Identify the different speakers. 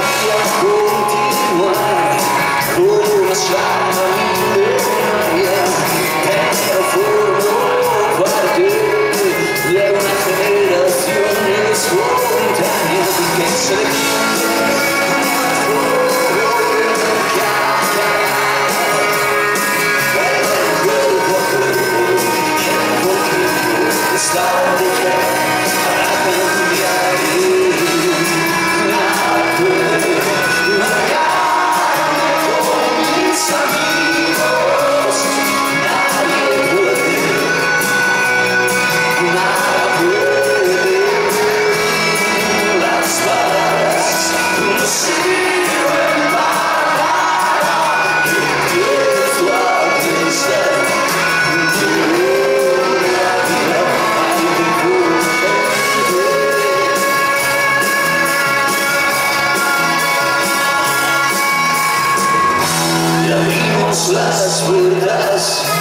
Speaker 1: Gustaría continuar con una llama vimos las puertas,